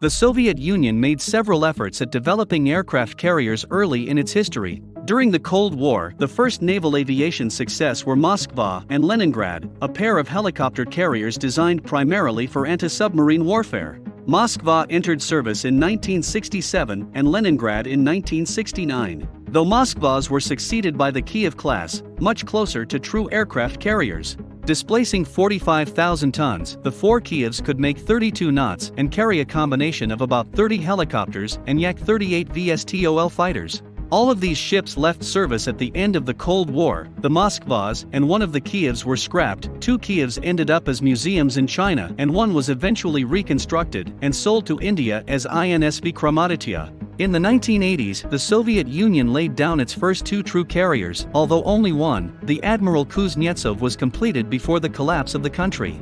The Soviet Union made several efforts at developing aircraft carriers early in its history. During the Cold War, the first naval aviation success were Moskva and Leningrad, a pair of helicopter carriers designed primarily for anti submarine warfare. Moskva entered service in 1967 and Leningrad in 1969. Though Moskvas were succeeded by the Kiev class, much closer to true aircraft carriers. Displacing 45,000 tons, the four Kievs could make 32 knots and carry a combination of about 30 helicopters and Yak 38 VSTOL fighters. All of these ships left service at the end of the Cold War, the Moskvas and one of the Kievs were scrapped, two Kievs ended up as museums in China and one was eventually reconstructed and sold to India as INS Vikramaditya. In the 1980s, the Soviet Union laid down its first two true carriers, although only one, the Admiral Kuznetsov was completed before the collapse of the country.